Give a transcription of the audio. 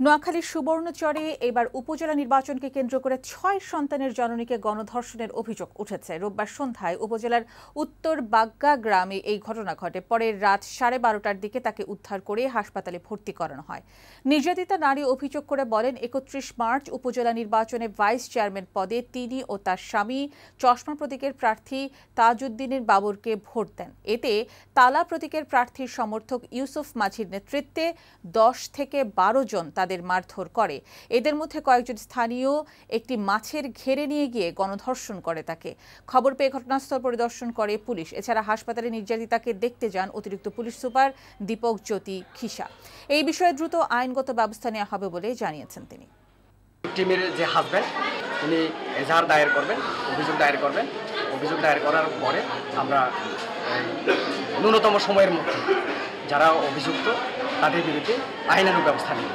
নোয়াখালীর সুবর্ণচরে এবার উপজেলা নির্বাচনকে কেন্দ্র করে ছয় সন্তানের জননীকে গণধর্ষণের অভিযোগ উঠেছে। রোববার সন্ধ্যায় উপজেলার উত্তর বাগ্গা গ্রামে এই ঘটনা ঘটে। পরে রাত সাড়ে বারোটার দিকে তাকে উদ্ধার করে হাসপাতালে ভর্তি করানো হয়। নির্যাতিতা নারী অভিযোগ করে বলেন, একত্রিশ মার্চ উপজেলা নির্বাচনে ভাইস চেয়ারম্যান পদে তিনি ও তার স্বামী চশমা প্রতীকের প্রার্থী তাজউদ্দিনের বাবরকে ভোট দেন। এতে তালা প্রতীকের প্রার্থীর সমর্থক ইউসুফ মাঝির নেতৃত্বে দশ থেকে বারো জন তাদের মারধর করে। এদের মধ্যে কয়েকজন স্থানীয় একটি মাছের ঘেরে নিয়ে গিয়ে গণধর্ষণ করে তাকে। খবর পেয়ে ঘটনাস্থল পরিদর্শন করে পুলিশ। এছাড়া হাসপাতালে নির্যাতিতাকে দেখতে যান অতিরিক্ত পুলিশ সুপার দীপক জ্যোতি খিসা এই বিষয়ে দ্রুত আইনগত ব্যবস্থা নেওয়া হবে বলে জানিয়েছেন তিনি। টিমের যে হাজব্যান্ড, উনি এজাহার দায়ের করবেন, অভিযোগ দায়ের করবেন। অভিযোগ দায়ের করার পরে আমরা ন্যূনতম সময়ের মধ্যে যারা অভিযুক্ত, তাদের বিরুদ্ধে আইনানুগ ব্যবস্থা নেব।